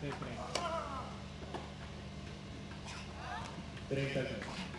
tem frente. 30 juntos.